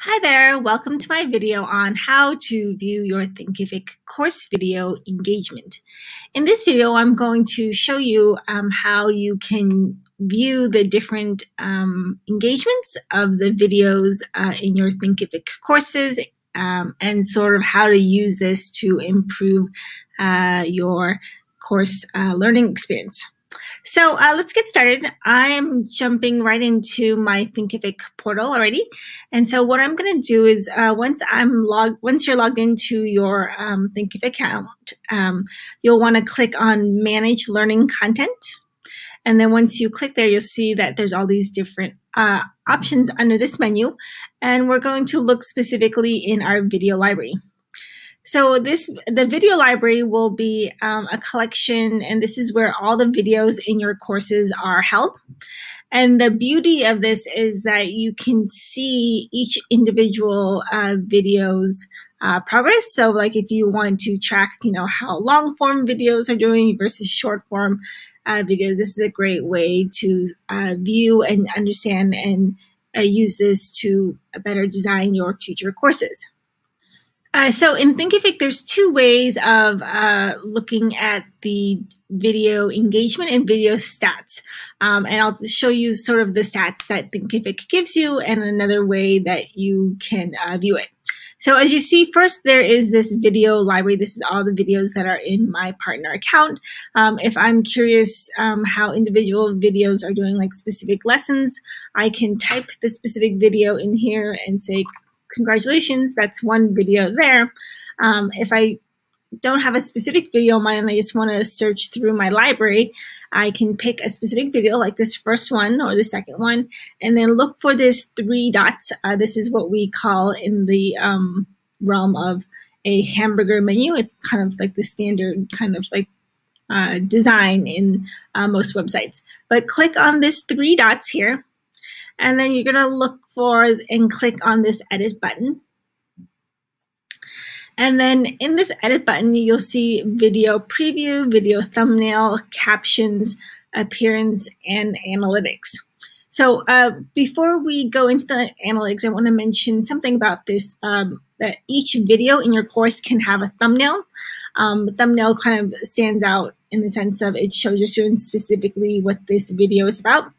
Hi there, welcome to my video on how to view your Thinkific course video engagement. In this video, I'm going to show you um, how you can view the different um, engagements of the videos uh, in your Thinkific courses um, and sort of how to use this to improve uh, your course uh, learning experience. So uh, let's get started. I'm jumping right into my Thinkific portal already. And so what I'm going to do is uh, once I'm logged, once you're logged into your um, Thinkific account, um, you'll want to click on Manage Learning Content. And then once you click there, you'll see that there's all these different uh, options under this menu. And we're going to look specifically in our video library. So this, the video library will be um, a collection, and this is where all the videos in your courses are held. And the beauty of this is that you can see each individual uh, video's uh, progress. So like if you want to track, you know, how long form videos are doing versus short form uh, videos, this is a great way to uh, view and understand and uh, use this to better design your future courses. Uh, so in Thinkific, there's two ways of uh, looking at the video engagement and video stats. Um, and I'll show you sort of the stats that Thinkific gives you and another way that you can uh, view it. So as you see, first there is this video library. This is all the videos that are in my partner account. Um, if I'm curious um, how individual videos are doing like specific lessons, I can type the specific video in here and say congratulations, that's one video there. Um, if I don't have a specific video in mind and I just want to search through my library, I can pick a specific video like this first one or the second one, and then look for this three dots. Uh, this is what we call in the um, realm of a hamburger menu. It's kind of like the standard kind of like uh, design in uh, most websites. But click on this three dots here, and then you're going to look for and click on this edit button. And then in this edit button, you'll see video preview, video thumbnail, captions, appearance, and analytics. So uh, before we go into the analytics, I want to mention something about this, um, that each video in your course can have a thumbnail. Um, the thumbnail kind of stands out in the sense of it shows your students specifically what this video is about.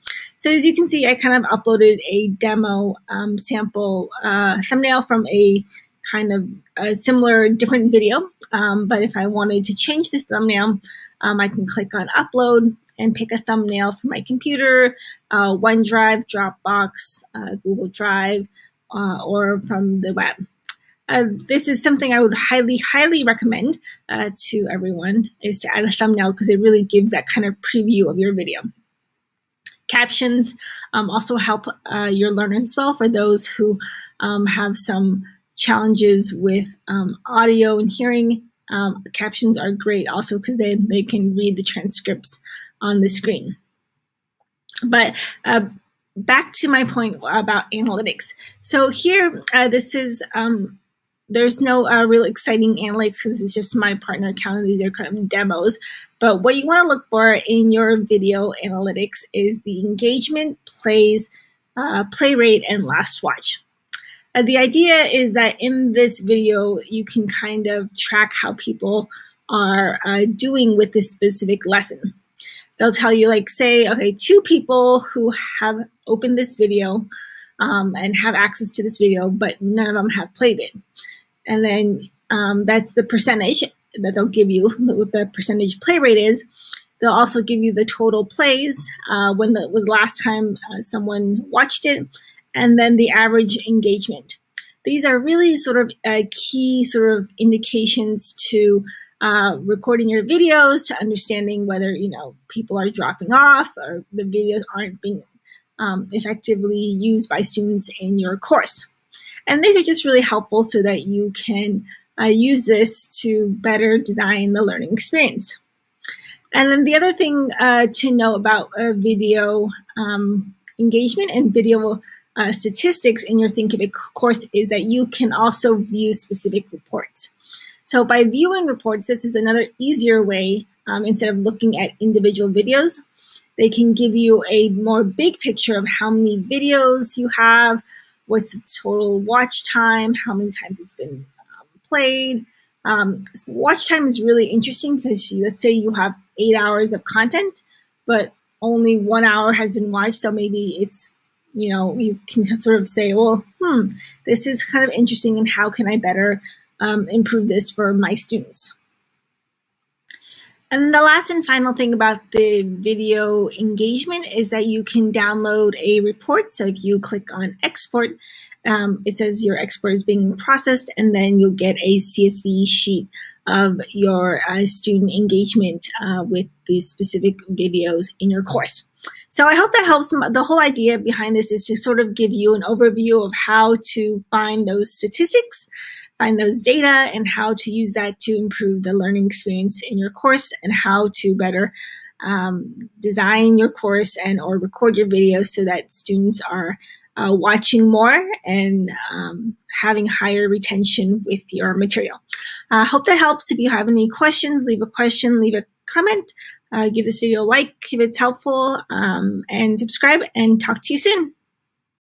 So as you can see, I kind of uploaded a demo um, sample uh, thumbnail from a kind of a similar different video. Um, but if I wanted to change this thumbnail, um, I can click on upload and pick a thumbnail from my computer, uh, OneDrive, Dropbox, uh, Google Drive, uh, or from the web. Uh, this is something I would highly, highly recommend uh, to everyone is to add a thumbnail because it really gives that kind of preview of your video. Captions um, also help uh, your learners as well for those who um, have some challenges with um, audio and hearing. Um, captions are great also because then they can read the transcripts on the screen. But uh, back to my point about analytics. So here, uh, this is um, there's no uh, real exciting analytics because it's just my partner account and these are kind of demos. But what you want to look for in your video analytics is the engagement, plays, uh, play rate, and last watch. And the idea is that in this video, you can kind of track how people are uh, doing with this specific lesson. They'll tell you like, say, okay, two people who have opened this video um, and have access to this video, but none of them have played it and then um, that's the percentage that they'll give you what the percentage play rate is. They'll also give you the total plays uh, when the, when last time uh, someone watched it, and then the average engagement. These are really sort of uh, key sort of indications to uh, recording your videos, to understanding whether you know people are dropping off or the videos aren't being um, effectively used by students in your course. And these are just really helpful so that you can uh, use this to better design the learning experience. And then the other thing uh, to know about uh, video um, engagement and video uh, statistics in your Thinkific course is that you can also view specific reports. So by viewing reports, this is another easier way um, instead of looking at individual videos. They can give you a more big picture of how many videos you have, what's the total watch time, how many times it's been um, played. Um, watch time is really interesting because let's say you have eight hours of content, but only one hour has been watched. So maybe it's, you know, you can sort of say, well, hmm, this is kind of interesting and how can I better um, improve this for my students? And the last and final thing about the video engagement is that you can download a report. So if you click on export, um, it says your export is being processed, and then you'll get a CSV sheet of your uh, student engagement uh, with these specific videos in your course. So I hope that helps. The whole idea behind this is to sort of give you an overview of how to find those statistics find those data and how to use that to improve the learning experience in your course and how to better um, design your course and or record your videos so that students are uh, watching more and um, having higher retention with your material. I uh, hope that helps. If you have any questions, leave a question, leave a comment, uh, give this video a like if it's helpful, um, and subscribe and talk to you soon.